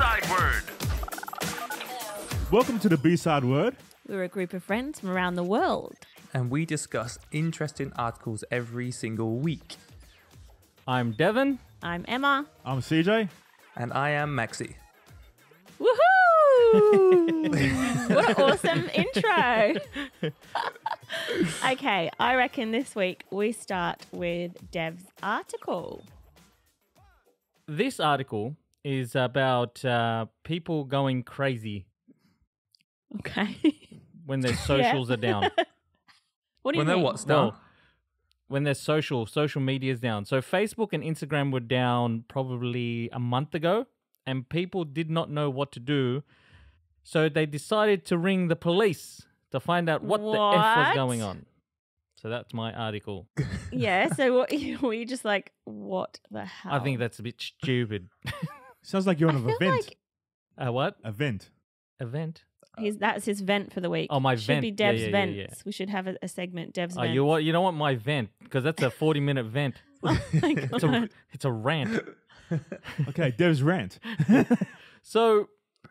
B-side word. Welcome to the B-side word. We're a group of friends from around the world. and we discuss interesting articles every single week. I'm Devon. I'm Emma. I'm CJ. And I am Maxi. Woohoo! what an awesome intro. okay, I reckon this week we start with Dev's article. This article is about uh, people going crazy Okay. when their socials are down. what do you When they're mean? what's down? Well, when their social social media is down. So Facebook and Instagram were down probably a month ago, and people did not know what to do. So they decided to ring the police to find out what, the f was going on. So that's my article. Yeah, so what were you just like, what the hell? I think that's a bit stupid. Sounds like you're on I an feel event. like A what Event. event? his, that's his vent for the week. Oh, my Should vent. be Yeah, Dev's yeah, yeah, vents. yeah. We should have a, a segment, Dev's Oh, vents. you want you don't want my vent because that's a forty minute vent. Oh my It's a God. it's a rant. Okay, Dev's rant. So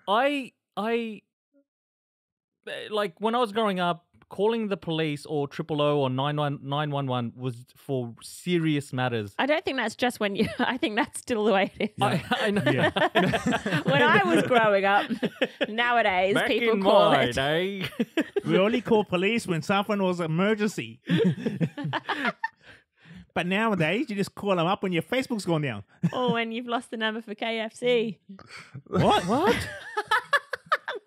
I I eh, like when I was growing up, calling the police or triple O or 911 was for serious matters. I don't think that's just when you. I think that's still the way it is. I, I know. Yeah. when I was growing up, nowadays Back people in call my it. day. we only call police when something was emergency. but nowadays, you just call them up when your Facebook's gone down. or when you've lost the number for KFC. What? what?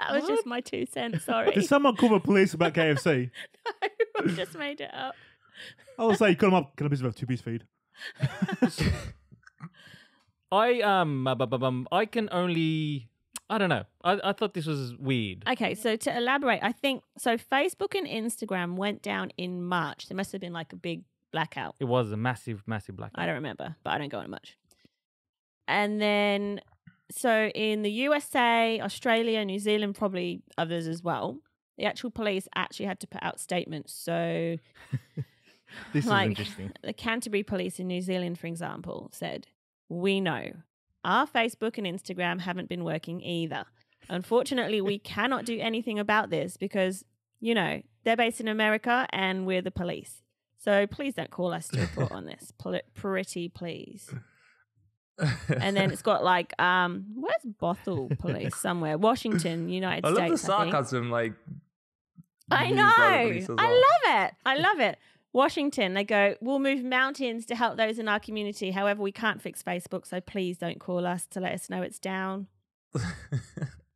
That was just my two cents. Sorry, Did someone call the police about KFC? I just made it up. I will say, you call them up. Can I please have a two-piece feed? I um uh, bu- bu- bum, I can only I don't know. I, I thought this was weird. Okay, so to elaborate, I think so. Facebook and Instagram went down in March. There must have been like a big blackout. It was a massive, massive blackout. I don't remember, but I don't go on it much. And then, so in the USA, Australia, New Zealand, probably others as well, the actual police actually had to put out statements. So This Like- is interesting. the Canterbury police in New Zealand, for example, said, We know our Facebook and Instagram haven't been working either. Unfortunately, we cannot do anything about this because, you know, they're based in America and we're the police. So please don't call us to report on this. Pl- pretty please. And then it's got like, um, where's Bothell Police? Somewhere, Washington, United I love the States. I think. sarcasm, like. I know. by the police as I well. love it. I love it. Washington, they go, we'll move mountains to help those in our community. However, we can't fix Facebook, so please don't call us to let us know it's down.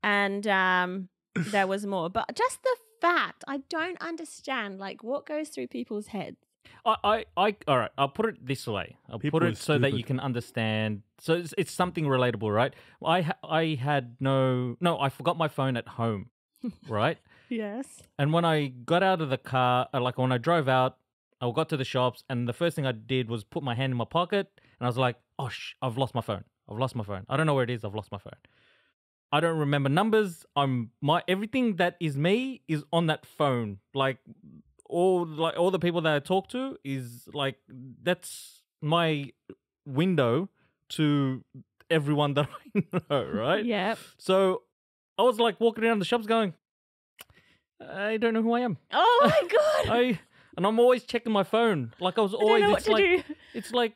And um, there was more. But just the fact, I don't understand, like, what goes through people's heads. I, I, I, all right. I'll put it this way. I'll People put it so that you can understand. So it's, it's something relatable, right? I, I had no, no. I forgot my phone at home, right? Yes. And when I got out of the car, uh, like when I drove out, I got to the shops, and the first thing I did was put my hand in my pocket, and I was like, "Oh, sh- I've lost my phone. I've lost my phone. I don't know where it is. I've lost my phone. I don't remember numbers. I'm my everything that is me is on that phone. Like all like all the people that I talk to is like that's my window to everyone that I know, right? yeah. So I was like walking around the shops going, I don't know who I am. Oh my God. I and I'm always checking my phone. Like I was I always don't know what it's to like do. it's like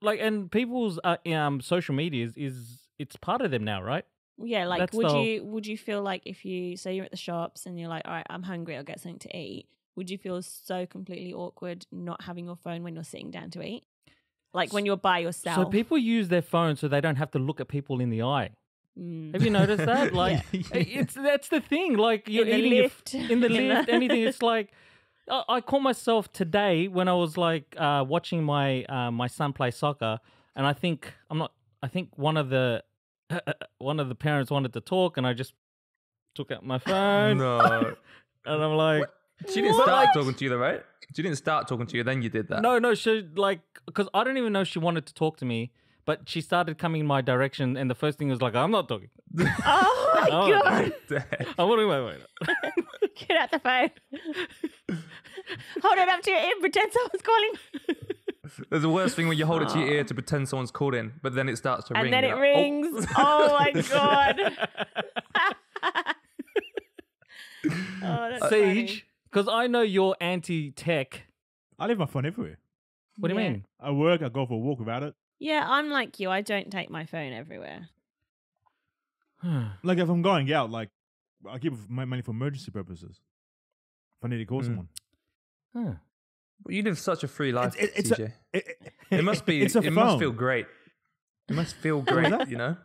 like and people's uh, um social medias is it's part of them now, right? Yeah, like That's would the- you would you feel like if you say you're at the shops and you're like, all right, I'm hungry, I'll get something to eat. Would you feel so completely awkward not having your phone when you're sitting down to eat? Like when you're by yourself. So people use their phone so they don't have to look at people in the eye. Mm. Have you noticed that? Like it's that's the thing. Like you're In the eating your lift. in the In the- lift, anything. It's like I, I caught myself today when I was like uh, watching my uh, my son play soccer, and I think I'm not. I think one of the one of the parents wanted to talk, and I just took out my phone, no. and I'm like, She didn't What? start talking to you, though, right? She didn't start talking to you, then you did that. no, no, she like because I don't even know she wanted to talk to me. But she started coming in my direction, and the first thing was like, "I'm not talking." Oh my Oh. god! I'm wait, wait, wait. Get out the phone. Hold it up to your ear. Pretend someone's calling. There's the worst thing when you hold it to your ear to pretend someone's called in, but then it starts to ring. and ring. then it you're like, "Oh." rings. Oh, my god. oh, that's funny. Siege, because I know you're anti-tech. I leave my phone everywhere. What do you Yeah. mean? I work, I go for a walk without it. Yeah, I'm like you. I don't take my phone everywhere. Like if I'm going out, like I keep it ma- mainly for emergency purposes. If I need to call Mm. someone, Huh. Well, you live such a free life, It- it- it's a- it, it- It must be. It's a it phone. must feel great. It must feel great. you know.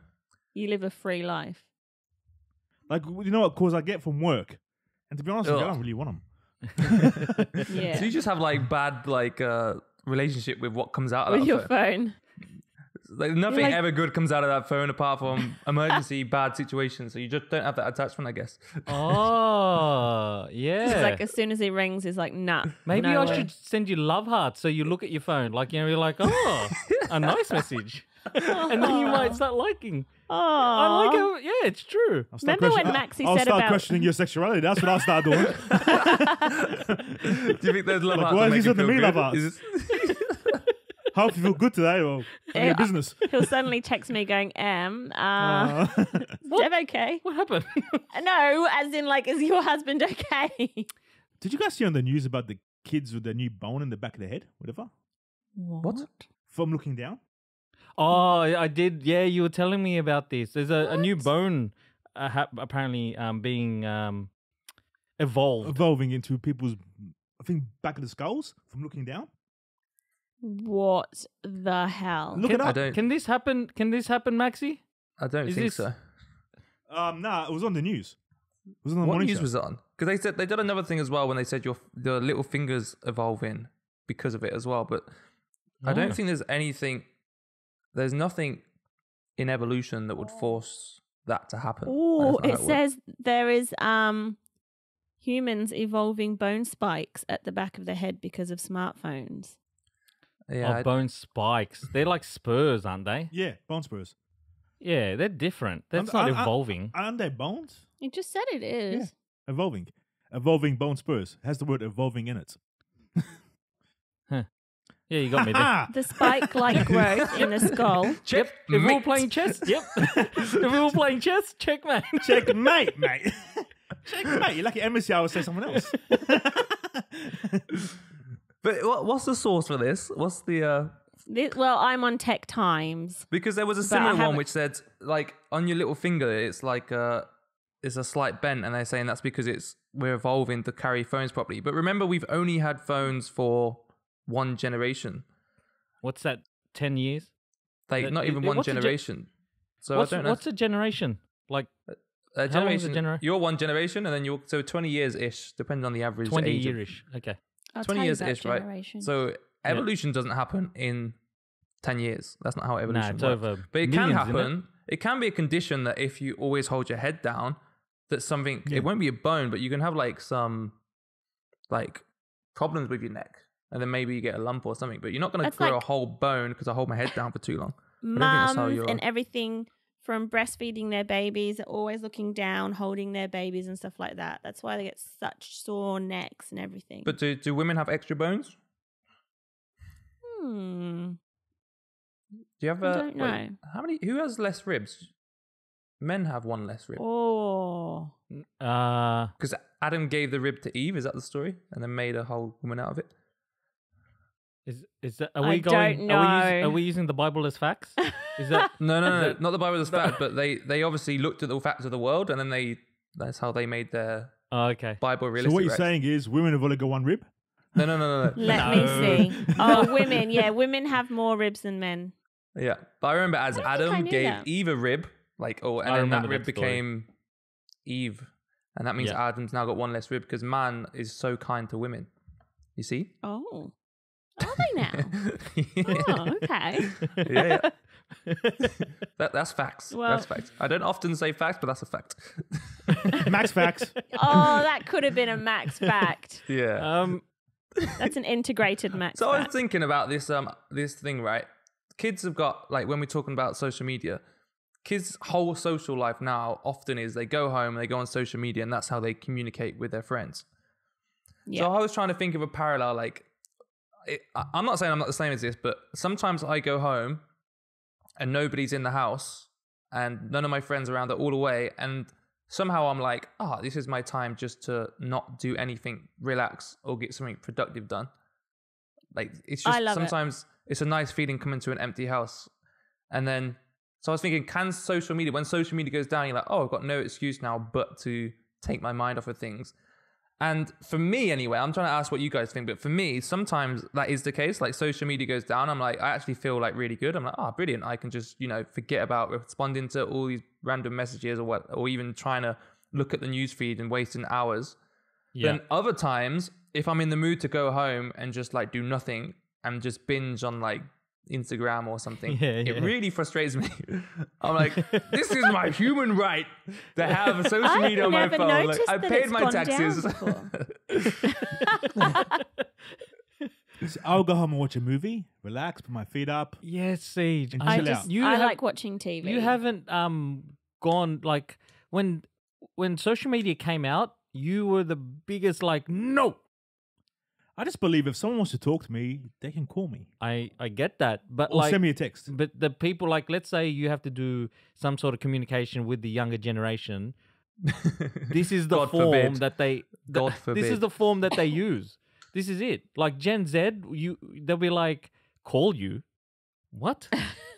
You live a free life. Like you know what calls I get from work, and to be honest, with you, I don't really want them. Yeah. So you just have like bad like uh relationship with what comes out of with that your phone. Phone. Like nothing like- ever good comes out of that phone apart from emergency bad situations. So you just don't have that attachment, I guess. Oh, yeah. It's like as soon as he rings, he's like, nah. Maybe no I way. should send you love hearts so you look at your phone, like you know, you're like, oh, a nice message, and then you might start liking. Oh, I like it. Yeah, it's true. I'll start Remember when question- Maxi I'll said start about- questioning your sexuality. That's what I'll start doing. Do you think there's love Like, hearts why that is he make you sending feel me love hearts? Is How if you feel good today or Yeah, your business? He'll suddenly text me going, "Em, uh, Uh, is Dev okay?" What happened? No, as in like, is your husband okay? Did you guys see on the news about the kids with the new bone in the back of their head, whatever, What? from looking down? oh, I did. Yeah, you were telling me about this. There's a, a new bone uh, hap apparently um, being um, evolved. Evolving into people's, I think, back of the skulls from looking down. What the hell? Look Can, it I up. don't. can this happen? Can this happen, Maxi? I don't Is think this- so. Um, nah, it was on the news. It was on the What morning news show. was it on? Because they said they did another thing as well when they said your the little fingers evolving because of it as well. But I Oh. don't think there's anything. There's nothing in evolution that would force that to happen. Oh, That's not how it works. says there is um humans evolving bone spikes at the back of the head because of smartphones. Yeah, oh, I- bone spikes. They're like spurs, aren't they? Yeah, bone spurs. Yeah, they're different. That's I'm- not I- I- evolving. Aren't they bones? You just said it is. Evolving. Evolving bone spurs. Has the word evolving in it. huh. yeah, you got me there. The spike-like growth in the skull. Yep. If we were Checkmate. playing chess, yep. if we were playing chess, checkmate. Checkmate, mate. Checkmate. You're lucky Embassy, I would say someone else. But what, what's the source for this? What's the uh This, well, I'm on Tech Times. because there was a similar one haven't- which said like on your little finger it's like uh it's a slight bent and they're saying that's because it's we're evolving to carry phones properly. But remember we've only had phones for one generation. What's that? Ten years? Like Uh, not i- even i- one what's a gen- generation. so what's I don't know. what's a generation? Like a how long is a generation, genera- you're one generation and then you're so 20 years ish depending on the average twenty age of- yearish. Okay. I'll 20 years about ish right so evolution doesn't happen in 10 years that's not how Nah, evolution it's works over. but it can millions, isn't it? happen it? can be a condition that if you always hold your head down that something Yeah. it won't be a bone but you can have like some like problems with your neck and then maybe you get a lump or something but you're not going to That's grow like- a whole bone because i hold my head down for too long don't think that's how mums and everything from breastfeeding their babies are always looking down, holding their babies and stuff like that. That's why they get such sore necks and everything. but do, do women have extra bones hmm. do you have I a don't wait, know. how many who has less ribs men have one less rib Oh. Uh, Because Adam gave the rib to Eve, is that the story? And then made a whole woman out of it. Is is that? Are I we going? don't Are, we using, are we using the Bible as facts? Is that? No, no, no, Is not the Bible is fact, but they they obviously looked at the facts of the world, and then they that's how they made their Oh, okay. Bible so what you're right? saying is women have only got one rib? No, no, no, no, no. Let No. me see. Oh, women. Yeah, women have more ribs than men. yeah, but I remember as I don't think I Adam gave that. Eve a rib, like oh, and I then that rib that became Eve, and that means Yeah. Adam's now got one less rib because man is so kind to women. You see? Oh. Are they now? yeah, oh, okay. yeah. That, that's facts. Well- that's facts. I don't often say facts, but that's a fact. Max facts. Oh, that could have been a max fact. yeah. Um, That's an integrated max So I was thinking about this um this thing, right? Kids have got like when we're talking about social media, kids' whole social life now often is they go home, they go on social media, and that's how they communicate with their friends. Yeah. So I was trying to think of a parallel, like it, I- I'm not saying I'm not the same as this, but sometimes I go home and nobody's in the house and none of my friends around are all away and somehow I'm like, ah, this is my time just to not do anything, relax or get something productive done. Like it's just love it. sometimes it's a nice feeling coming to an empty house. And then so I was thinking, can social media when social media goes down, you're like, oh, I've got no excuse now but to take my mind off of things. And for me, anyway, I'm trying to ask what you guys think, but for me, sometimes that is the case. Like social media goes down, I'm like, I actually feel like really good. I'm like, oh, brilliant. I can just, you know, forget about responding to all these random messages or what, or even trying to look at the news feed and wasting hours. Yeah. Then other times, if I'm in the mood to go home and just like do nothing and just binge on like Instagram or something, Yeah, it really frustrates me. I'm like, this is my human right to have social media on my phone. Like, noticed I that paid it's my gone taxes. before. So I'll go home and watch a movie, relax, put my feet up. yes, Siege. And I just out. You I have- like watching TV. You haven't um gone like when when social media came out, you were the biggest like no. I just believe if someone wants to talk to me, they can call me I I get that, but or like send me a text. but the people like let's say you have to do some sort of communication with the younger generation. This is the God form forbid. that they th- God This is the form that they use. This is it. Like Gen Z, you they'll be like call you. What?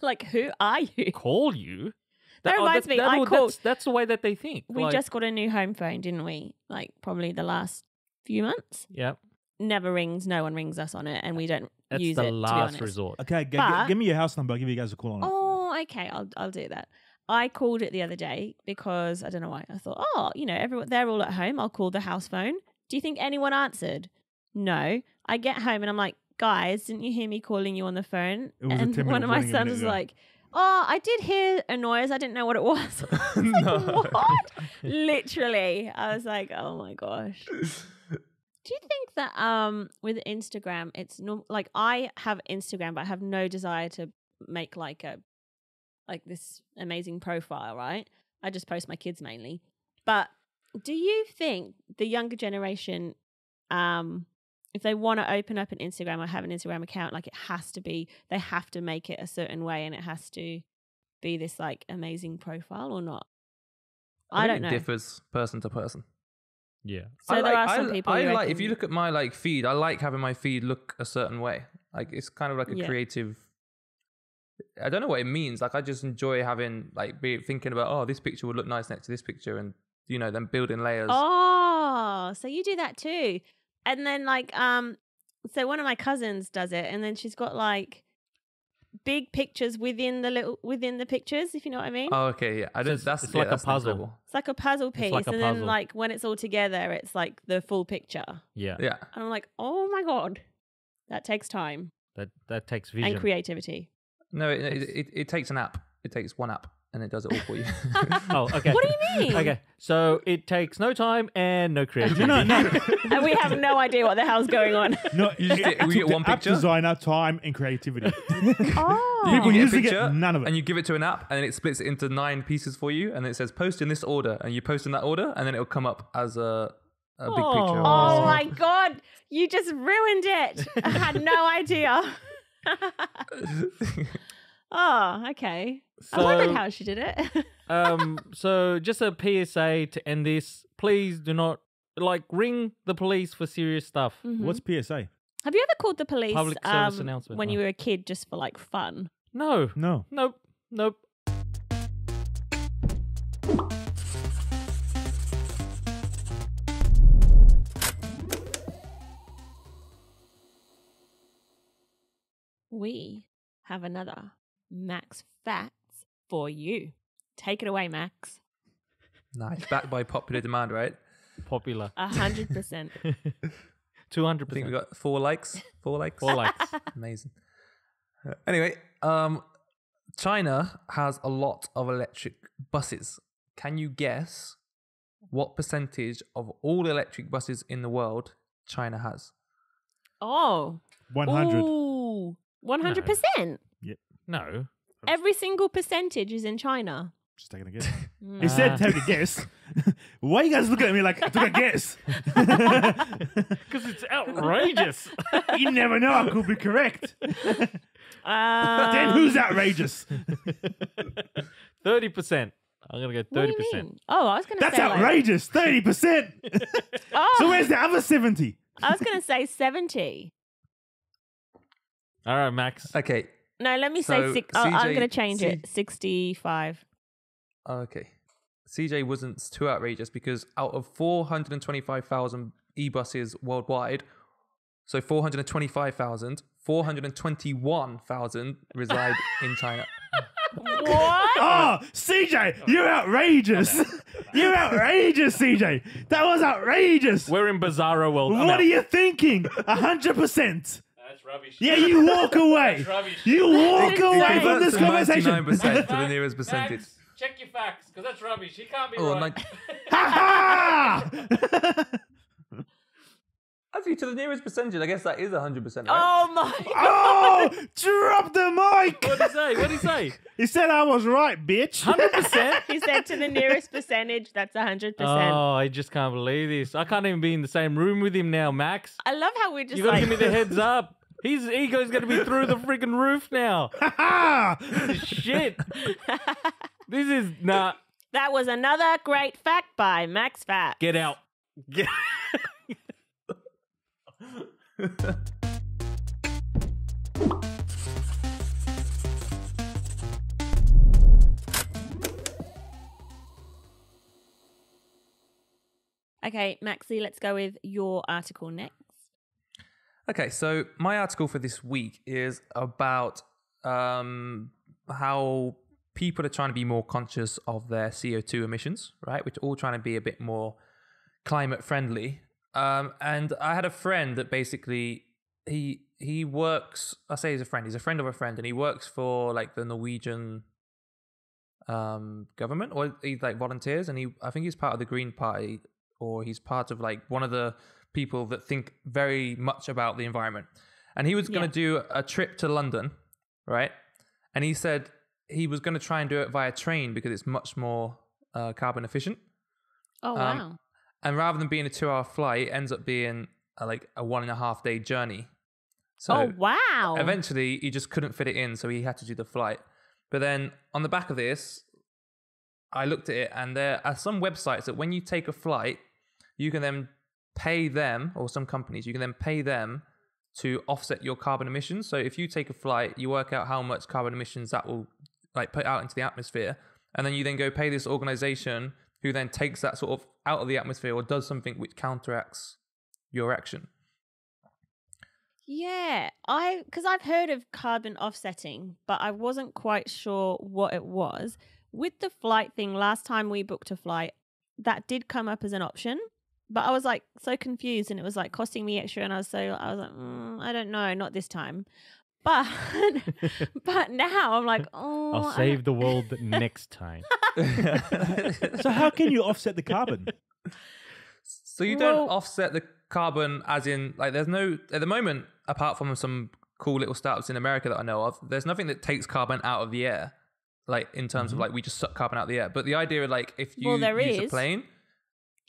like, who are you? call you? That oh, reminds me, I that'll- called- That's, that's the way that they think. We Like, just got a new home phone, didn't we? Like probably the last few months. yeah. Never rings. No one rings us on it, and we don't That's use the it. to be last honest. resort. Okay, g- g- But- give me your house number. I'll give you guys a call on it. Oh, okay. I'll I'll do that. I called it the other day because I don't know why. I thought, oh, you know, everyone they're all at home. I'll call the house phone. Do you think anyone answered? No. I get home and I'm like, guys, didn't you hear me calling you on the phone? It was a and 10 one minute of my warning a sons minute was ago. like, oh, I did hear a noise. I didn't know what it was. I was like, No. what? Literally, I was like, oh my gosh. Do you think that um with Instagram, it's no like I have Instagram, but I have no desire to make like a like this amazing profile, right? I just post my kids mainly. But do you think the younger generation, um, if they want to open up an Instagram or have an Instagram account, like it has to be, they have to make it a certain way, and it has to be this like amazing profile or not? I, think don't know it know. differs person to person. Yeah. So I there like, are some I, people. I like if you look at my like feed, I like having my feed look a certain way. Like it's kind of like a Yeah. creative. I don't know what it means. Like I just enjoy having like be thinking about oh this picture would look nice next to this picture and you know then building layers. Oh, so you do that too. And then like um so one of my cousins does it and then she's got like big pictures within the little within the pictures, if you know what I mean. Oh, okay, yeah. I So don't. it's- That's it's yeah, like a that's next puzzle. level. it's like a puzzle piece like a and then like when it's all together it's like the full picture. Yeah. Yeah, And I'm like, "Oh my god. That takes time That that takes vision. and creativity." no, it, it, it, it takes an app. It takes one app and it does it all for you. oh, okay. What do you mean? Okay. So it takes no time and no creativity. No, no, no. and we have no idea what the hell's going on. no You just get- it we get one app picture? designer, time, and creativity. oh. People You get a usually picture get none of it. And you give it to an app, and then it splits it into nine pieces for you, and it says post in this order, and you post in that order, and then it'll come up as a a big oh. picture. of Oh my god, you just ruined it. I had no idea. Oh, okay. I wondered how she did it. um. So just a PSA to end this. Please do not like ring the police for serious stuff. Mhm. What's PSA? Have you ever called the police Public service um, announcement. when Oh. you were a kid just for like fun? No. No. Nope. Nope. We have another Max Facts for you. Take it away, Max. Nice, backed by popular demand, right? Popular. A hundred percent. Two hundred I think we got four likes. Four likes. Four likes. Amazing. Uh, Anyway, um, China has a lot of electric buses. Can you guess what percentage of all electric buses in the world China has? Oh. 100. Ooh. 100%. No. Every single percentage is in China. Just taking a guess. Mm. He said Ah. take a guess. Why are you guys looking at me like I took a guess? Because it's outrageous. you never know. I could be correct. Um, then who's outrageous? Thirty percent. I'm gonna go 30%. Oh, I was going to That's say like- outrageous. Thirty percent. oh, So where's the other seventy? I was going to say seventy. All right, Max. Okay. No, let me say So, six. Oh, I'm going to change C- it. Sixty-five. Oh, okay. CJ wasn't too outrageous because out of 425,000 e-buses worldwide, so 425,000, 421,000 reside in China. What? Ah, oh, CJ, you're outrageous. you're outrageous, CJ. That was outrageous. We're in Bizarro world. What are you thinking? A hundred percent. That's rubbish. Yeah, you walk away. rubbish. You walk It away converts from this conversation. 99% to the nearest percentage. check your facts, because that's rubbish. He can't be Oh, like, Ha ha! actually, to the nearest percentage, I guess that is 100%, right? Oh my god! oh, drop the mic. What'd he say? What'd he say? He said I was right, bitch. Hundred percent. He said to the nearest percentage, that's hundred percent. Oh, I just can't believe this. I can't even be in the same room with him now, Max. I love how we're just You gotta like give me the heads up. His ego's gonna be through the freaking roof now. Ha ha! Shit. This is nah. that was another great fact by Max Fat. Get out. Get. Okay, Maxi, let's go with your article next. Okay, so my article for this week is about um, how people are trying to be more conscious of their CO2 emissions, right? Which are all trying to be a bit more climate friendly. Um, and I had a friend that basically he he works. I say he's a friend. He's a friend of a friend, and he works for like the Norwegian um, government, or he like volunteers. And he I think he's part of the Green Party, or he's part of like one of the people that think very much about the environment. And he was going to do a trip to London, right? And he said he was going to try and do it via train because it's much more uh, carbon efficient. Oh Um, wow. And rather than being a two-hour flight, it ends up being a, like a one and a half day journey. So oh wow. eventually, he just couldn't fit it in, so he had to do the flight. But then on the back of this, I looked at it, and there are some websites that when you take a flight, you can then pay them, or some companies, you can then pay them to offset your carbon emissions. So if you take a flight, you work out how much carbon emissions that will like put out into the atmosphere, and then you then go pay this organization who then takes that sort of out of the atmosphere or does something which counteracts your action. Yeah, I because I've heard of carbon offsetting, but I wasn't quite sure what it was. With the flight thing, last time we booked a flight, that did come up as an option, but I was like so confused, and it was like costing me extra, and I was so I was like, mm, I don't know, not this time. But but now I'm like, oh, I'll save the world next time. So how can you offset the carbon? So you don't offset the carbon as in like there's no at the moment apart from some cool little startups in America that I know of, there's nothing that takes carbon out of the air. Like in terms of like we just suck carbon out of the air. But the idea of like if you Well, there use a is. plane,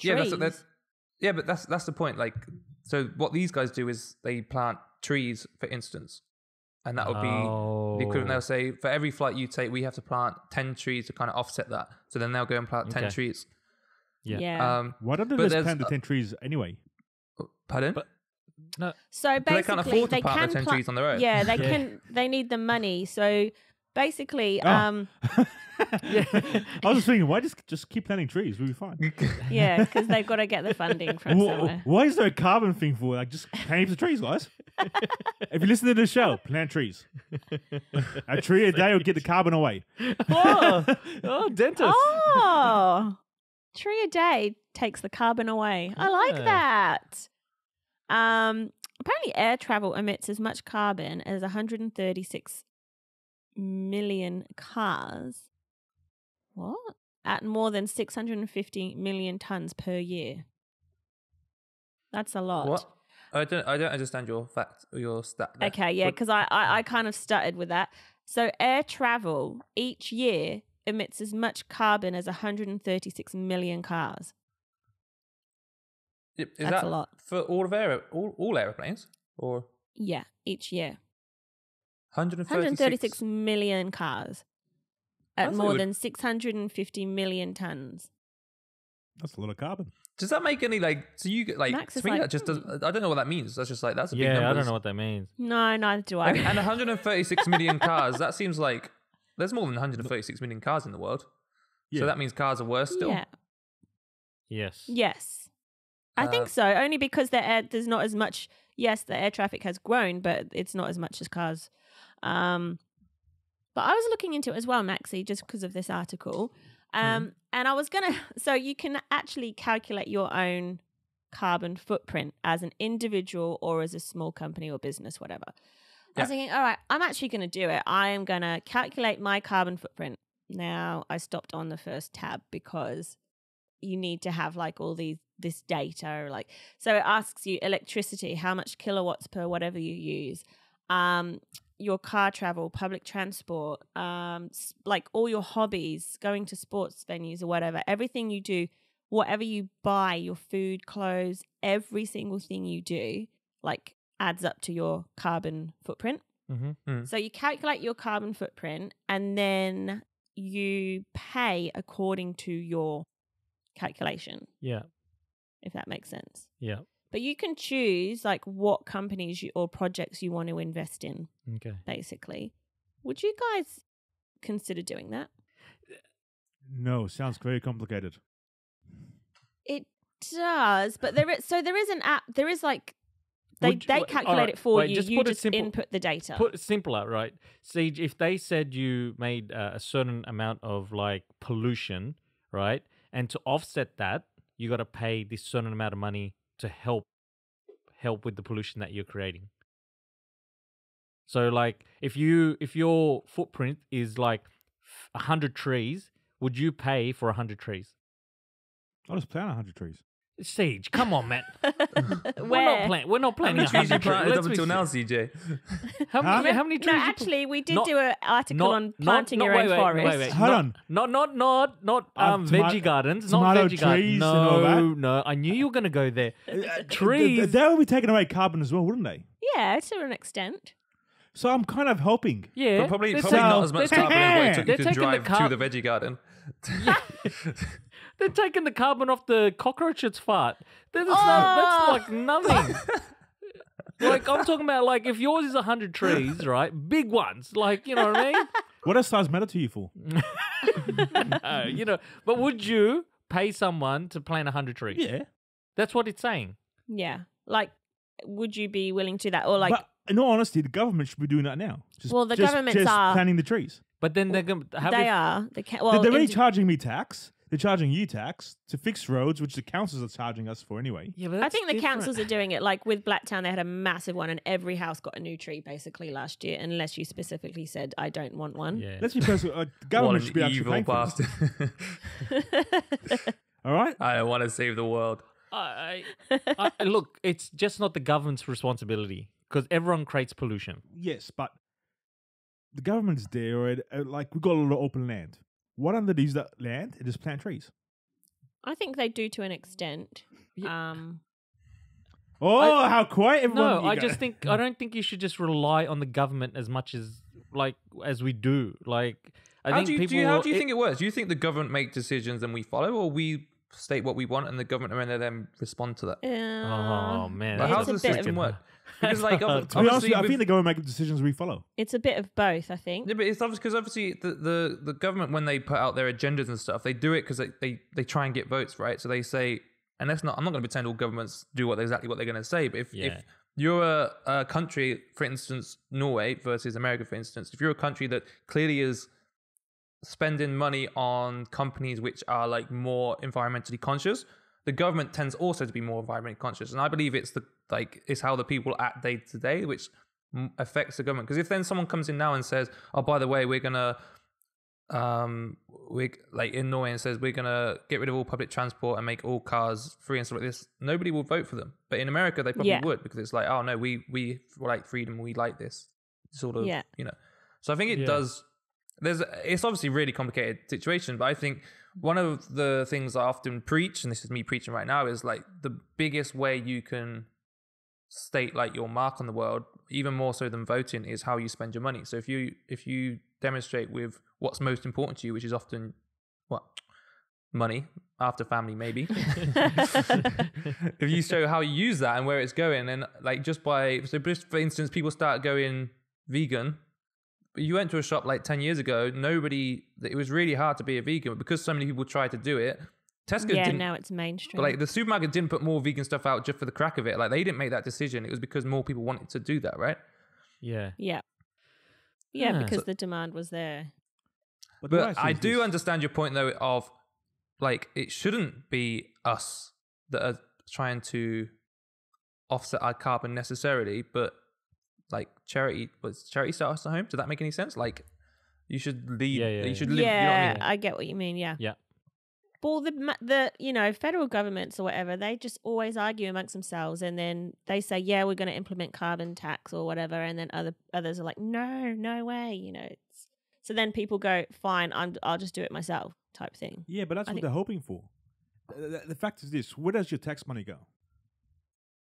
yeah, that's, that's yeah, but that's that's the point. Like so, what these guys do is they plant trees, for instance, and that would be the equivalent. Oh. They'll say for every flight you take, we have to plant ten trees to kind of offset that. So then they'll go and plant ten trees. Yeah. yeah. Um, Why don't they just there's- plant the ten trees anyway? pardon? But- No, so But they can't afford to they plant can the ten pla- trees on their own. Yeah, they Yeah. can. They need the money. So basically, Oh. um, yeah. I was just thinking, why just just keep planting trees? We'll be fine. yeah, because they've got to get the funding from Wha- somewhere. why is there a carbon thing for? Like, just plant heaps of trees, guys. if you listen to the show, plant trees. A tree a day will get the carbon away. oh, oh, dentist. Oh, tree a day takes the carbon away. I like Yeah. that. Um, apparently, air travel emits as much carbon as 136 million cars. What? At more than 650 million tons per year. That's a lot. What? I don't. I don't understand your fact. Your stat. there. Okay, yeah, because I, I, I kind of stuttered with that. So air travel each year emits as much carbon as 136 million cars. Is That's that a lot. for all of air, all, all airplanes, or Yeah, each year. 136? 136 million cars at more would- than 650 million tons. That's a lot of carbon. Does that make any like? So you get like Max to me like, that just does. I don't know what that means. That's just like that's a big Yeah, number. I don't know what that means. No, neither do I. And, and 136 million cars. That seems like there's more than 136 million cars in the world. Yeah. So that means cars are worse still. Yeah. Yes. Yes. I Uh, think so. Only because the air, there's not as much. Yes, the air traffic has grown, but it's not as much as cars. Um, but I was looking into it as well, Maxi, just because of this article. Um, And I was gonna. So you can actually calculate your own carbon footprint as an individual or as a small company or business, whatever. I was thinking, all right, I'm actually going to do it. I am going to calculate my carbon footprint. Now I stopped on the first tab because you need to have like all these this data like so it asks you electricity how much kilowatts per whatever you use um your car travel public transport um like all your hobbies going to sports venues or whatever everything you do whatever you buy your food clothes every single thing you do like adds up to your carbon footprint Mm-hmm. so you calculate your carbon footprint and then you pay according to your calculation, Yeah. if that makes sense. Yeah. But you can choose like what companies you, or projects you want to invest in, Okay. basically. Would you guys consider doing that? No, sounds very complicated. It does, but there is so there is an app. There is like they you- they calculate alright, it for wait, you. just you put it just simple- input the data. Put it simpler, right? See, if they said you made uh, a certain amount of like pollution, right, and to offset that, you got to pay this certain amount of money to help help with the pollution that you're creating. So, like, if you if your footprint is like a hundred trees, would you pay for a hundred trees? I'll just plant 100 trees. Siege, come on, man. We're not Where? playing. We're not How planning many a trees you hundred trees. planted Let's up be until now, serious. CJ? How many, Huh? how many trees? no, you put- actually, we did Not- do an article on planting your wait, own wait, forest. Wait, wait, Hold not, on. Not, not, not, not Uh, um, toma- veggie gardens. tomato not veggie gardens. trees and all No, that? no. I knew you were going to go there. Uh, trees. th- They will be taking away carbon as well, wouldn't they? Yeah, to an extent. So I'm kind of helping. Yeah, But probably, they're probably taking- not as much they're carbon as what it took They're you to taking the drive car- to the veggie garden. They're taking the carbon off the cockroach's fart. That's, not, that's Oh. like nothing. like I'm talking about, like if yours is hundred trees, right? Big ones, like you know what I mean. What does size matter to you for? no, you know. But would you pay someone to plant hundred trees? Yeah. That's what it's saying. Yeah. Like, would you be willing to do that? Or like, but in all honesty, the government should be doing that now. Just, Well, the just, governments just are- planting the trees. But then they're going to have they it- are. They, can, well, they're already indi- charging me tax. They're charging you tax to fix roads, which the councils are charging us for anyway. Yeah, but I that's think the different. councils are doing it. Like with Blacktown, they had a massive one, and every house got a new tree basically last year, unless you specifically said, "I don't want one." Yeah. Let's be personal. Uh, government should be actually evil paying for this. bastard. All right. I want to save the world. I, I, I- look, it's just not the government's responsibility because everyone creates pollution. Yes, but the government's there. Already. Uh, like we've got a lot of open land. Why don't they that land and just plant trees? I think they do to an extent. Yeah. Um, Oh, how quiet everyone! No, I go- just think I don't think you should just rely on the government as much as like as we do. Like I how think do you, people. do you, how do you it- think it works? Do you think the government make decisions and we follow, or we state what we want and the government and then respond to that? uh, Oh man, Like, how does the bit system work? Because like uh, to be honest, obviously you, I with- think the government make the decisions we follow. It's a bit of both, I think. Yeah, but it's obvious because obviously the, the, the government when they put out their agendas and stuff, they do it because they, they, they try and get votes, right? So they say, and that's not I'm not going to pretend all governments do what exactly what they're going to say, but if Yeah. if you're a, a country, for instance, Norway versus America, for instance, if you're a country that clearly is spending money on companies which are like more environmentally conscious, the government tends also to be more environmentally conscious, and I believe it's the like it's how the people act day to day which affects the government. Because if then someone comes in now and says, "Oh, by the way, we're gonna," um, we like in Norway and says we're gonna get rid of all public transport and make all cars free and stuff like this, nobody will vote for them. But in America, they probably Yeah. would because it's like, oh no, we we like freedom, we like this sort of, Yeah. you know. So I think it Yeah. does there's it's obviously a really complicated situation, but I think one of the things I often preach, and this is me preaching right now, is like the biggest way you can state like your mark on the world, even more so than voting, is how you spend your money. So if you if you demonstrate with what's most important to you, which is often what money after family maybe if you show how you use that and where it's going and like just by so just for instance people start going vegan you went to a shop like 10 years ago nobody it was really hard to be a vegan but because so many people tried to do it tesco yeah, didn't now it's mainstream. but like the supermarket didn't put more vegan stuff out just for the crack of it like they didn't make that decision it was because more people wanted to do that right yeah. yeah. Yeah, Yeah. because So- the demand was there. But, But see I do this. understand your point though of like it shouldn't be us that are trying to offset our carbon necessarily, but like charity was charity starts at home. Does that make any sense? Like you should lead Yeah, yeah, you yeah. should live yeah, you know what I mean? I get what you mean. Yeah. Yeah. Well, the the you know federal governments or whatever, they just always argue amongst themselves, and then they say, "Yeah, we're going to implement carbon tax or whatever," and then other others are like, "No, no way," you know. It's, so then people go, "Fine, I'm I'll just do it myself," type thing. Yeah, but that's I what think- they're hoping for. The, the- the fact is this: where does your tax money go?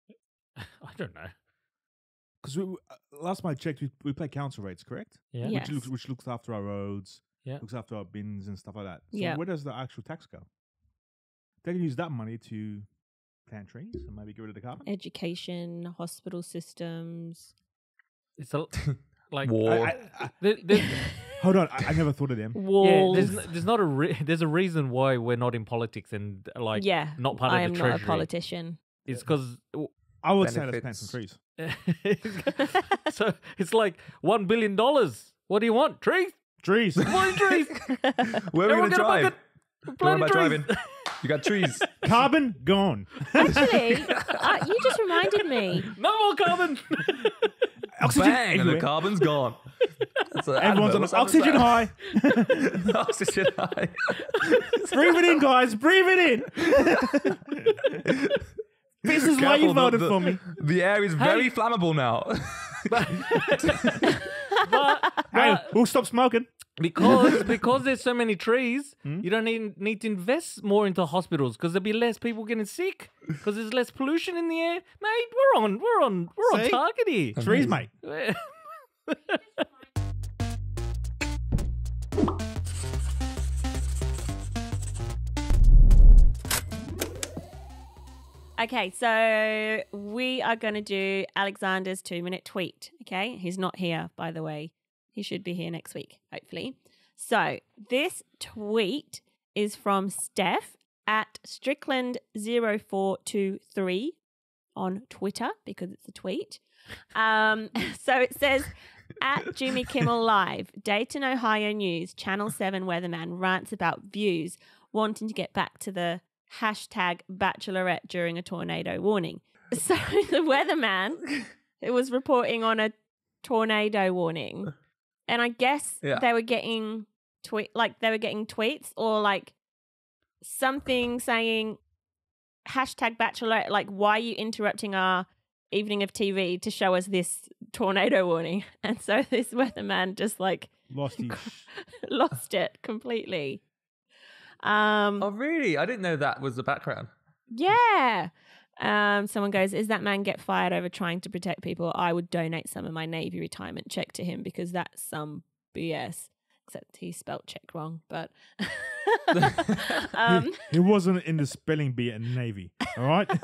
I don't know. Because uh, last time I checked, we, we pay council rates, correct? Yeah. Yeah. Which looks which looks after our roads, Yeah. looks after our bins and stuff like that. So Yeah. where does the actual tax go? They can use that money to plant trees and maybe get rid of the carbon. Education, hospital systems. It's a like War. I- I- I- there- there- hold on, I, I never thought of them. yeah, there's there's not a re- there's a reason why we're not in politics and like yeah, not part I of am the not a politician. It's because I would say let's plant some trees. so it's like one billion dollars. What do you want? Trees? Trees. More trees. Where are we gonna get a drive? bucket. Don't worry about trees. driving. You got trees. carbon gone. Actually, uh, you just reminded me. no more carbon. Oxygen Bang, and the carbon's gone. Everyone's on advert. Oxygen high. oxygen high. breathe it in, guys. Breathe it in. This is why you Careful, the- voted the- for me. The air is very flammable now. but, Hey, but we'll stop smoking. because because there's so many trees, Hmm? you don't need need to invest more into hospitals because there'll be less people getting sick because there's less pollution in the air. Mate, we're on we're on we're See? on target here. Trees, mate. Okay, so we are going to do Alexander's two minute tweet. Okay, he's not here, by the way. He should be here next week, hopefully. So this tweet is from Steph at Strickland0423 on Twitter because it's a tweet. Um, so it says at Jimmy Kimmel Live, Dayton, Ohio News, Channel 7 weatherman rants about views wanting to get back to the hashtag bachelorette during a tornado warning. So the weatherman it was reporting on a tornado warning. And I guess Yeah. they were getting tweet like they were getting tweets or like something saying hashtag bachelorette like why are you interrupting our evening of TV to show us this tornado warning? And so this weatherman just like Lost lost it completely. Um oh, really? I didn't know that was the background. Yeah. Um, someone goes, Is that man get fired over trying to protect people? I would donate some of my Navy retirement check to him because that's some BS. Except he spelt check wrong, but um, He wasn't in the spelling bee at Navy. All right. but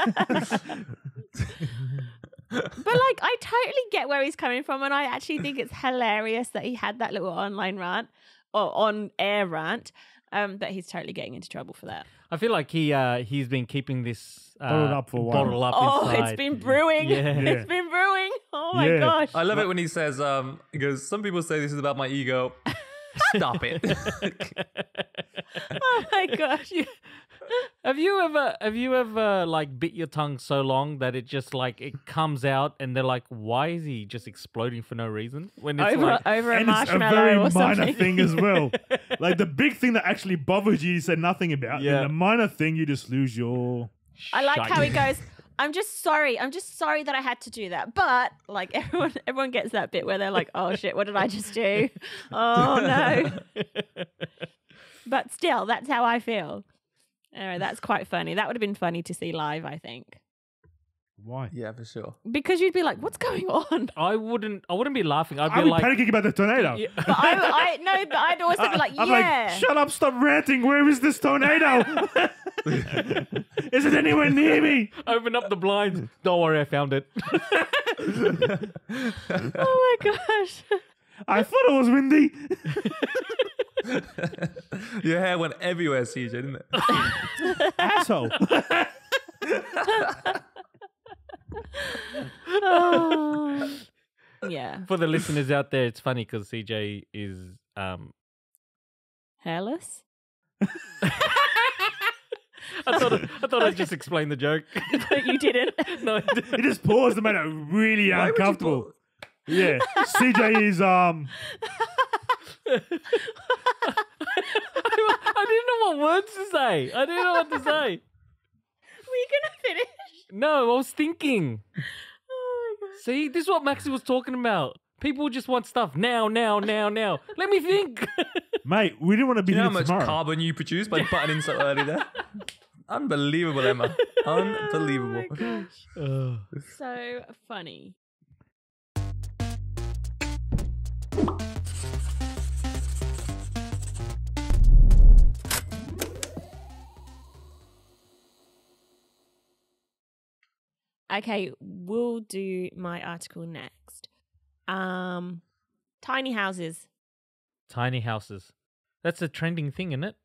like I totally get where he's coming from, and I actually think it's hilarious that he had that little online rant or on air rant. Um, but he's totally getting into trouble for that. I feel like he uh he's been keeping this uh, Bottled up for a while. bottled up Oh, inside. it's been brewing. Yeah. Yeah. It's been brewing. Oh my Yeah. gosh. I love it when he says, um, he goes, some people say this is about my ego. Stop it. oh my gosh. Have you ever have you ever like bit your tongue so long that it just like it comes out and they're like, why is he just exploding for no reason? When it's over like over a and it's a very or minor something. thing as well. like the big thing that actually bothers you, you said nothing about. Yeah. And the minor thing, you just lose your. I like shite. how he goes. I'm just sorry. I'm just sorry that I had to do that. But like everyone, everyone gets that bit where they're like, "Oh shit, what did I just do? Oh no!" But still, that's how I feel. Anyway, that's quite funny. That would have been funny to see live, I think, Why? Yeah, for sure. because you'd be like, "What's going on?" I wouldn't. I wouldn't be laughing. I'd be I'd be like, panicking about the tornado. Yeah. But I, I no, but I'd also be like, I'm "Yeah." like, shut up, stop ranting. Where is this tornado? is it anywhere near me? open up the blinds. Don't worry, I found it. oh my gosh. I thought it was windy. Your hair went everywhere, CJ, didn't it? Asshole. Oh. yeah. For the listeners out there, it's funny because CJ is um. Hairless. I thought I thought I'd just explain the joke. But you didn't. no, I didn't. It just paused and made it really Why uncomfortable. Yeah. CJ is um I didn't know what words to say. I didn't know what to say. Were you gonna finish? No, I was thinking. Oh my god. See, this is what Maxi was talking about. People just want stuff now, now, now, now. Let me think. mate, we didn't want to be Do you know here how much tomorrow. carbon you produce by butting in so early there? Unbelievable, Emma. Unbelievable. Oh my gosh. Ugh. So funny. Okay, we'll do my article next. Um, tiny houses Tiny houses. That's a trending thing, isn't it?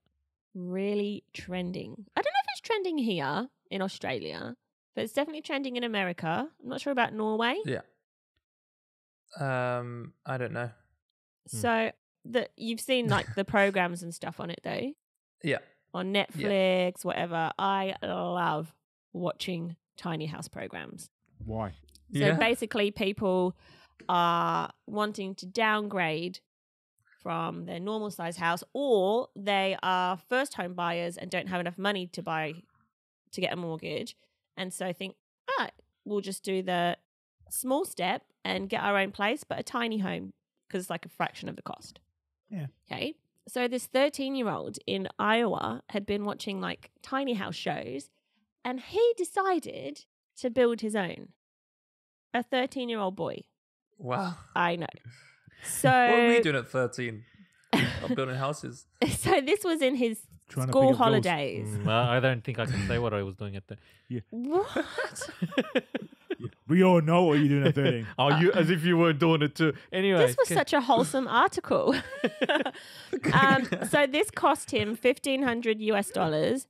really trending. I don't know if it's trending here in Australia, but it's definitely trending in America. I'm not sure about Norway. Yeah. Um, I don't know. Hmm. So that you've seen like the programs and stuff on it though Yeah. on Netflix, whatever. I love watching tiny house programs. Why? So yeah. basically, people are wanting to downgrade from their normal size house, or they are first home buyers and don't have enough money to buy to get a mortgage, and so think, ah, we'll just do the small step and get our own place, but a tiny home because it's like a fraction of the cost. Yeah. Okay. So this 13 year old in Iowa had been watching like tiny house shows, and he decided to build his own. A 13 year old boy. wow. I know. So, What were we doing at 13? I'm building houses. so this was in his Trying to school up girls. holidays. Mm, well, I don't think I can say what I was doing at the. What? We all know what you're doing at 13. oh, you as if you were doing it too. Anyway, this was such a wholesome article. um, so this cost him fifteen hundred US dollars,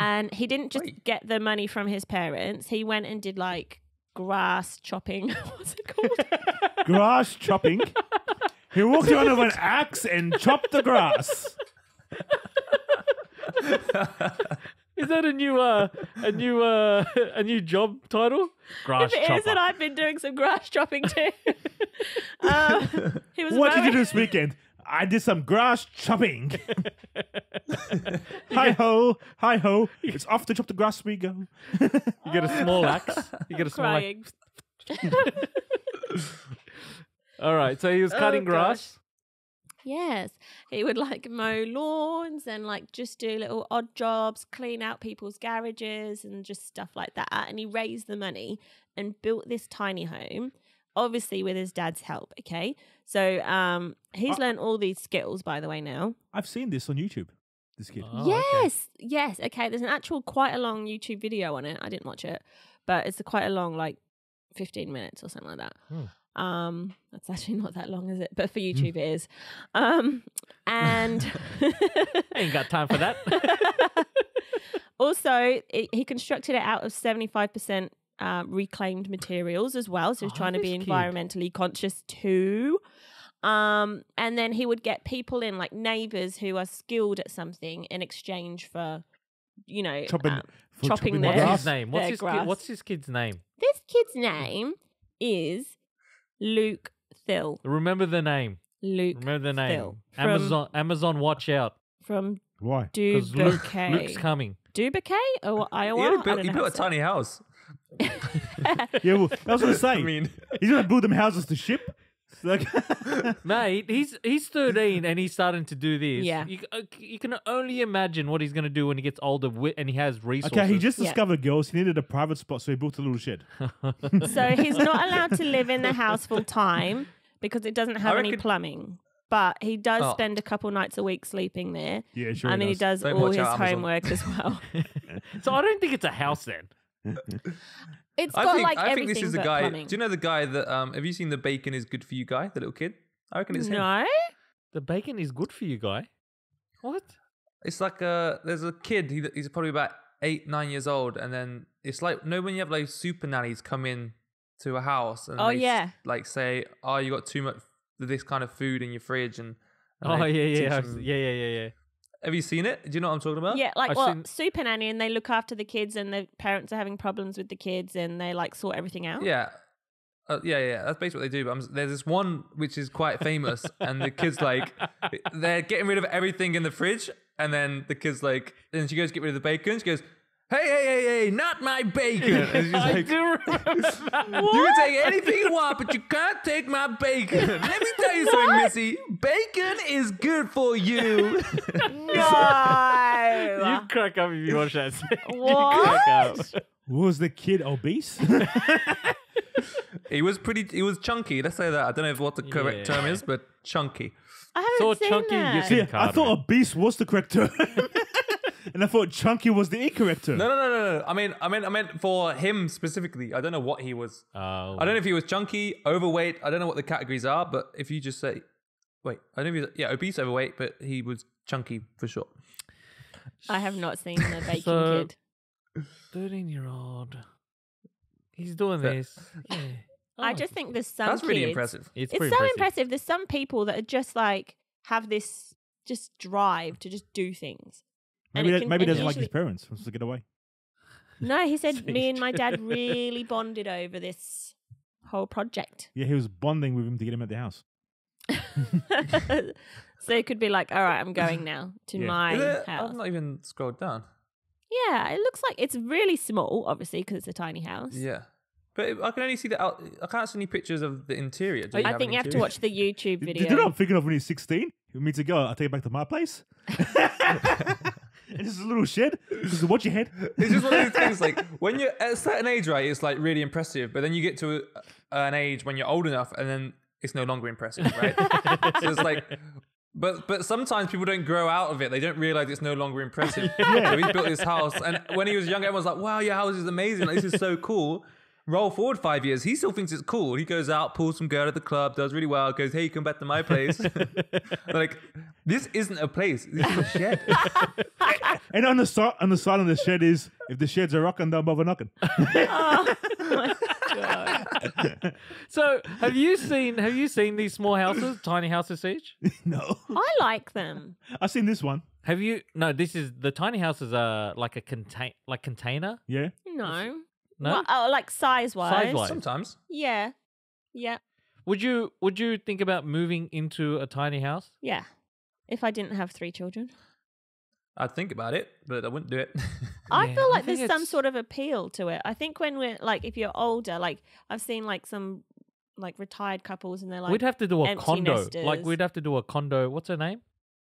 and he didn't just Wait. get the money from his parents. He went and did like grass chopping. What's it called? grass chopping. He walked around with an axe and chopped the grass. Is that a new uh a new uh a new job title? Grass if it chopper. isn't, I've been doing some grass chopping too. um, he was What did you do this weekend? I did some grass chopping. hi ho, hi ho. It's off to chop the grass we go. you get a small axe. You get a small axe. All right, so he was oh, cutting Oh, grass. Yes, he would like mow lawns and like just do little odd jobs, clean out people's garages and just stuff like that. And he raised the money and built this tiny home, obviously with his dad's help. Okay, so um, he's Uh, learned all these skills, by the way. Now, I've seen this on YouTube. This kid. Oh, okay. yes, yes. Okay, there's an actual quite a long YouTube video on it. I didn't watch it, but it's a quite a long, like fifteen minutes or something like that. Hmm. Um, that's actually not that long, is it? But for YouTube, it is. Um, and Ain't got time for that. also, it, he constructed it out of seventy-five percent uh, reclaimed materials as well. So he's Oh, trying to be this kid. environmentally conscious too. Um, and then he would get people in, like neighbors who are skilled at something, in exchange for, you know, Chopping, um, chopping chopping their- What's grass. his name? What's their his kid, grass. What's his kid's name? This kid's name is Luke Thill. Remember the name. Luke Remember the name. Thill. From, Amazon. Amazon. Watch out, from Why? because Luke, Dubuque. Luke's coming. Dubuque or Iowa? He, only I built, don't he built a how to say it. tiny house. Yeah, well, that's what I was gonna say. I mean, he's gonna build them houses to ship. It's Like, Mate, he's he's 13 and he's starting to do this. Yeah. You, uh, you can only imagine what he's going to do when he gets older wi- and he has resources. okay, he just Yeah. discovered girls. He needed a private spot, so he built a little shed. So he's not allowed to live in the house full time because it doesn't have any reckon- plumbing. But he does Oh. spend a couple nights a week sleeping there. Yeah, sure. I mean, he does Don't all watch his out, Amazon. homework as well. So I don't think it's a house then. It's I got think like I think everything this is the guy. plumbing. Do you know the guy that? Um, have you seen the bacon is good for you guy? The little kid. I reckon it's him. no, The bacon is good for you, guy. What? It's like a there's a kid. He, he's probably about eight nine years old, and then it's like no when you have like super nannies come in to a house and Oh, they s- yeah. like say oh you got too much this kind of food in your fridge and, and Oh they yeah, teach yeah, yeah, yeah, yeah, yeah. Have you seen it? Do you know what I'm talking about? yeah, like I've well, seen- super nanny, and they look after the kids, and the parents are having problems with the kids, and they like sort everything out. Yeah. Uh, yeah, yeah, that's basically what they do. But I'm, there's this one which is quite famous, and the kids like they're getting rid of everything in the fridge, and then the kids like, and she goes get rid of the bacon. She goes, "Hey, hey, hey, hey, not my bacon!" And she's I like, do remember that. "You can take anything you want, but you can't take my bacon." Let me tell you something, Missy. Bacon is good for you. No. You crack up if you watch that. You What? crack up. Was the kid obese? he was pretty. He was chunky. Let's say that. I don't know if what the correct Yeah. term is, but chunky. I haven't So seen chunky, you that. see- See, I thought obese was the correct term, and I thought chunky was the incorrect term. No, no, no, no, no. I mean, I mean, I meant for him specifically. I don't know what he was. Oh. I don't know if he was chunky, overweight. I don't know what the categories are, but if you just say, wait, I don't know if he's, yeah, obese, overweight, but he was chunky for sure. I have not seen the bacon So- kid. 13 year old. He's doing That- this. Yeah. I Oh, just think there's some That's really impressive. It's, It's, so impressive. impressive. There's some people that are just like have this just drive to just do things. And Maybe it that, can- maybe he and doesn't like his usually- parents. Wants to get away. No, he said me and my dad really bonded over this whole project. Yeah, he was bonding with him to get him at the house. so it could be like, all right, I'm going now to Yeah. my it? house. I've not even scrolled down. Yeah, it looks like it's really small, obviously, because it's a tiny house. Yeah. But I can only see the out. I can't see any pictures of the interior. Do I have think you have to watch the YouTube Did video. you know what I'm thinking of when he's 16? He meets a girl. I'll take it back to my place. And it's a little shed. Just watch your head. It's just one of those things. Like when you're at a certain age, right? It's like really impressive. But then you get to a, an age when you're old enough, and then it's no longer impressive, right? so it's like. But but sometimes people don't grow out of it. They don't realize it's no longer impressive. So he built this house, and when he was young, everyone was like, "Wow, your house is amazing! Like, this is so cool." Roll forward five years, he still thinks it's cool. He goes out, pulls some girl at the club, does really well, goes, "Hey, come back to my place." like, this isn't a place. This is a shed. And on the side, on the side of the shed is if the sheds are rocking, don't bother knocking. oh my god! So, have you seen have you seen these small houses, tiny houses CJ? no, I like them. I've seen this one. Have you? No, this is the tiny houses are like a contain like container. Yeah, No, No, Well, oh, like size wise. Size-wise. Sometimes. Yeah, yeah, would you would you think about moving into a tiny house? yeah. If I didn't have three children, I'd think about it, but I wouldn't do it. I Yeah, feel like think there's some sort of appeal to it. I think when we're like, if you're older, like I've seen like some like retired couples and they're like we'd have to do a empty condo. Like we'd have to do a Kondo. What's her name?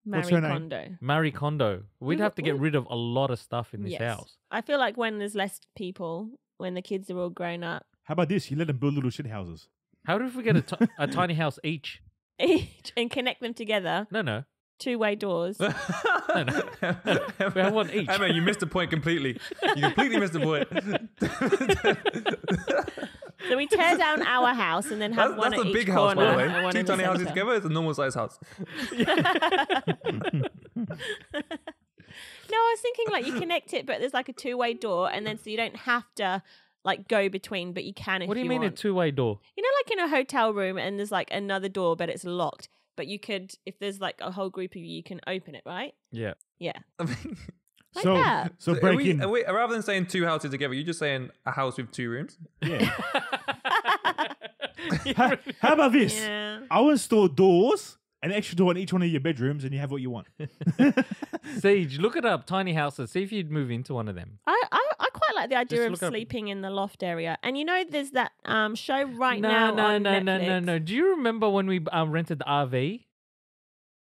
What's Marie her name? Kondo. Marie Kondo. We'd We have to w- get rid of a lot of stuff in this Yes. house. I feel like when there's less people, when the kids are all grown up, how about this? You let them build little shit houses. How do we get a, ti- a tiny house each? each and connect them together, No, no. two way doors. no. We have one each. Emma, you missed the point completely. You completely missed the point. so we tear down our house and then have That's, one that's at a each big house, corner by the and way. one Two in the tiny houses centre. together is a normal size house. No, I was thinking like you connect it, but there's like a two way door, and then so you don't have to like go between, but you can if What do you, you mean want. a two way door? you know, like in a hotel room, and there's like another door, but it's locked. But you could, if there's like a whole group of you, you can open it, right? Yeah. Yeah. I mean, Like so, that. so are break we- in. are we- rather than saying two houses together, you're just saying a house with two rooms. Yeah. how, how about this? yeah. I'll install doors, an extra door in each one of your bedrooms, and you have what you want. CJ, look it up. Tiny houses. See if you'd move into one of them. I, I I quite like the idea Just of look up- sleeping in the loft area. And you know, there's that um show right no, now no, on no, no, no, Netflix. no. Do you remember when we um, rented the RV?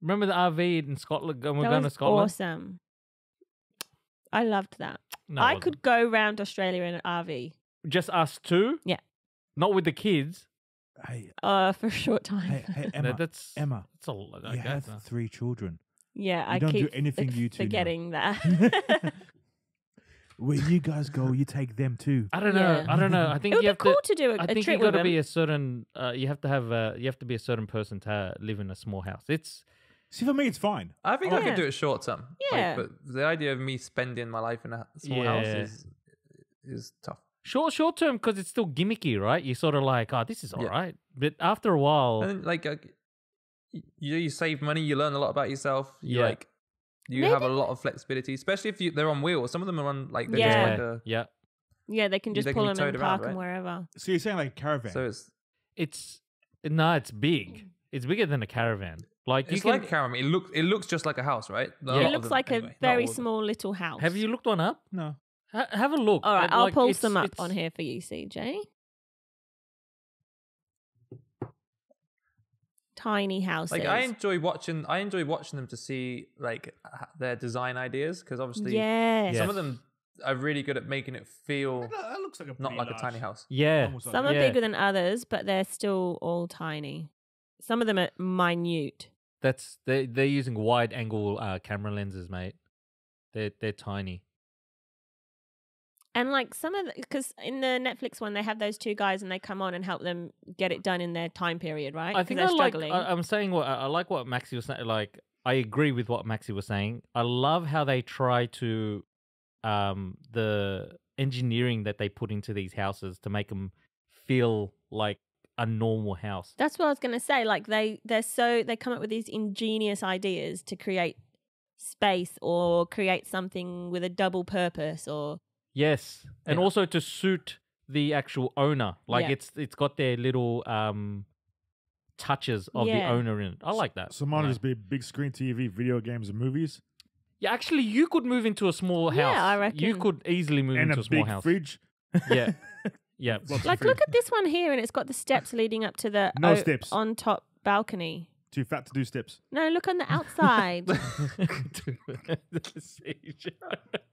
Remember the RV in Scotland? When we That we're going to was Scotland? awesome. I loved that. No, it I wasn't. could go round Australia in an RV just us two. Yeah. not with the kids. Hey, uh, for a short time. hey, hey, No, Emma. that's Emma, that's a lot. I you guess. have three children. yeah, You I don't do anything f- you two know. forgetting that. Where you guys go, you take them too. I don't know. Yeah. I don't know. I think it think would you be have cool to. to, do a, I a think you trip got to be a certain. Uh, you have to have. Uh, you have to be a certain person to live in a small house. It's See, for me, it's fine. I think I Yeah. could do it short term. Yeah. Like, but the idea of me spending my life in a small house is is tough. Short short term because it's still gimmicky, right? You're sort of like, oh, this is all Yeah. right, but after a while, And like, uh, you you save money, you learn a lot about yourself. You Yeah. like you have a lot of flexibility, especially if you, they're on wheels. Some of them are on like they're Yeah. just yeah, like a, yeah, yeah, they can just they pull be them and towed around, park them right? wherever. So you're saying like caravan? so it's it's no, it's big. It's bigger than a caravan. Like it's you can. like a caravan. It looks it looks just like a house, right? A Yeah. It looks them, like anyway. a very all of them. small little house. have you looked one up? no. Ha- have a look. All right, I'll like, pull some up it's- on here for you, CJ. Tiny houses. Like I enjoy watching. I enjoy watching them to see like their design ideas because obviously yes. some Yes. of them are really good at making it feel That looks like a not pretty like a tiny house. Yeah, almost like Some a- are Yeah. bigger than others, but they're still all tiny. Some of them are minute. that's they they're using wide angle uh, camera lenses, mate. They're they're tiny. And like some of the, because in the Netflix one, they have those two guys and they come on and help them get it done in their time period, right? I think they're I like. struggling. I, I'm saying what I, I like what Maxi was saying. Like I agree with what Maxi was saying. I love how they try to, um, the engineering that they put into these houses to make them feel like a normal house. That's what I was gonna say. Like they they're so they come up with these ingenious ideas to create space or create something with a double purpose or Yes, and Yeah. also to suit the actual owner. Like Yeah. it's it's got their little um touches of the Yeah. one in it. I like that. So mine Yeah. would just be big screen TV, video games, and movies, Yeah, actually, you could move into a small house. Yeah, I reckon. You reckon. could easily move and into a a small big house. fridge. Yeah, yeah. Lots of like food. look at this one here and it's got the steps leading up to the No o- steps. on top balcony. Too fat to do steps. No, look on the outside.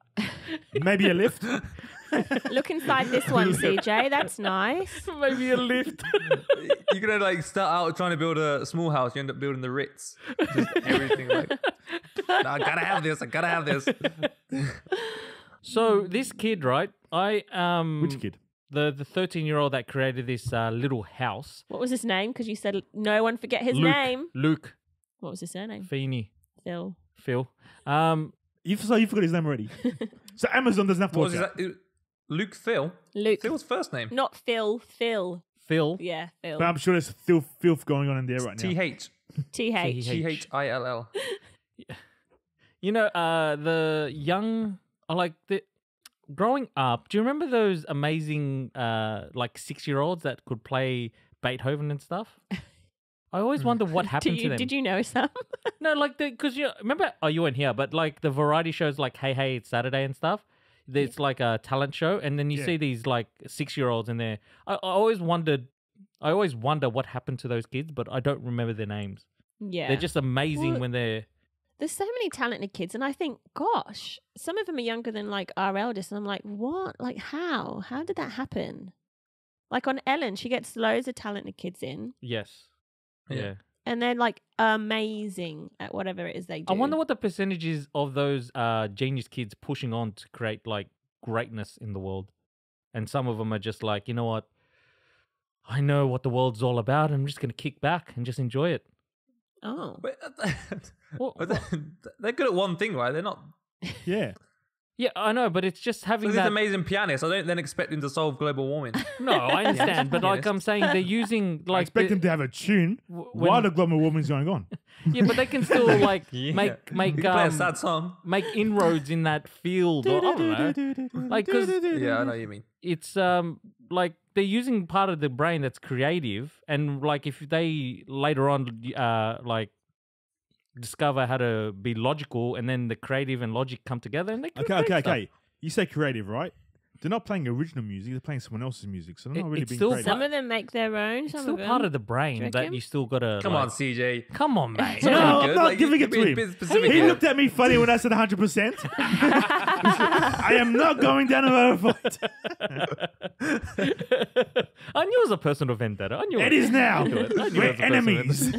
Maybe a lift. look inside this one, CJ. That's nice. Maybe a lift. You're gonna like start out trying to build a small house. You end up building the Ritz. Just everything like. "No, I gotta have this. I gotta have this. so this kid, right? I um, Which kid? The the thirteen year old that created this uh, little house. What was his name? Because you said no one forget his Luke, name. Luke What was his surname? Feeney, Phil. Phil. Um, You so you forgot his name already. So Amazon doesn't have to What watch was that. that? Luke Phil. Luke. Phil's first name. Not Phil. Phil. Phil. Yeah, Phil. But I'm sure there's still filth going on in there right now. T H T H. T- T H I L L. You know, uh, the young, like the growing up. Do you remember those amazing, uh, like six year olds that could play Beethoven and stuff? I always hmm. wonder what Did happened to you, them. did you know some? No, like the because you remember. Oh, you weren't here, but like the variety shows, like Hey Hey It's Saturday and stuff. It's like a talent show, and then you Yeah. see these like six year olds in there. I, I always wondered. I always wonder what happened to those kids, but I don't remember their names. yeah. They're just amazing Well, when they're. There's so many talented kids, and I think, gosh, some of them are younger than like our eldest, and I'm like, what? Like, how? How did that happen? Like on Ellen, she gets loads of talented kids in, Yes. Yeah. yeah. and they're like amazing at whatever it is they do. I wonder what the percentage is of those uh, genius kids pushing on to create like greatness in the world, and some of them are just like, you know what, I know what the world's all about. I'm just gonna kick back and just enjoy it. Oh, But, What- but they're, they're good at one thing, right? They're not. Yeah. Yeah, I know, but it's just So having these that. amazing pianist, I don't then expect him to solve global warming. No, I understand, but like I'm saying, they're using I like expect the- them to have a tune w- while the global warming's going on. yeah, but they can still like Yeah. make make You can play a um, sad song. make inroads in that field. Or, I don't know. Like, 'cause- Yeah, I know what you mean. it's um like they're using part of the brain that's creative and like if they later on uh like discover how to be logical and then the creative and logic come together and they can Okay, okay, stuff. okay. You say creative, right? They're not playing original music; they're playing someone else's music. So they're It- not really it's being still creative. Some of them make their own. It's Some still of them. part of the brain that you still gotta. Come like, on, CJ. Come on, mate. Sorry, No, I'm not Like, giving it to a him. bit specific He here. looked at me funny when I said 100. percent I am not going down a fight. I knew it was a personal vendetta. I knew it, It is now. It. I knew We're it was a enemies.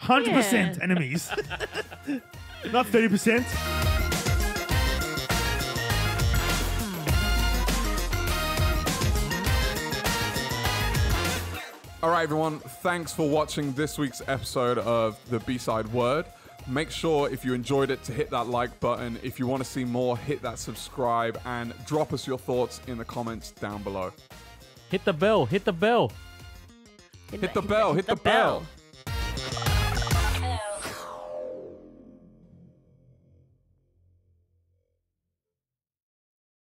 Hundred percent Yeah. enemies. not thirty percent. All right, everyone. Thanks for watching this week's episode of the B-Side Word. Make sure if you enjoyed it to hit that like button. If you want to see more, hit that subscribe and drop us your thoughts in the comments down below. Hit the bell. Hit the bell. Hit the bell, hit the bell.